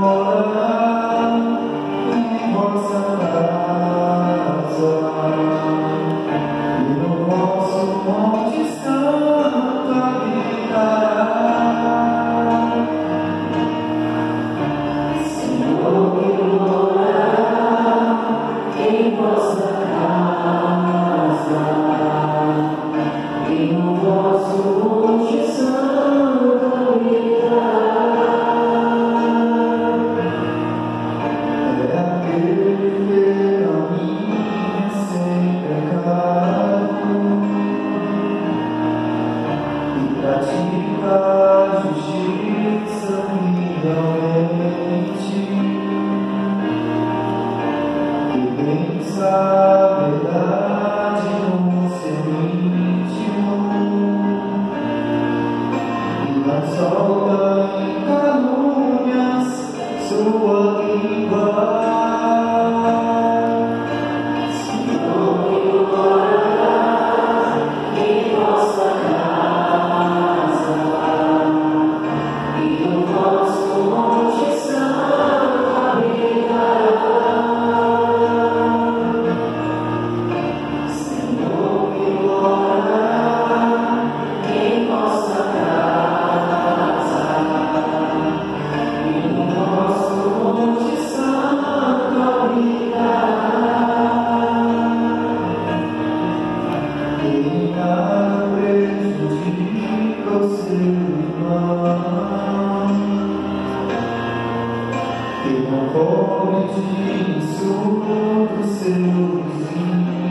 Oh. pratica justiça e pensa. Não pode isso dos seus irmãos.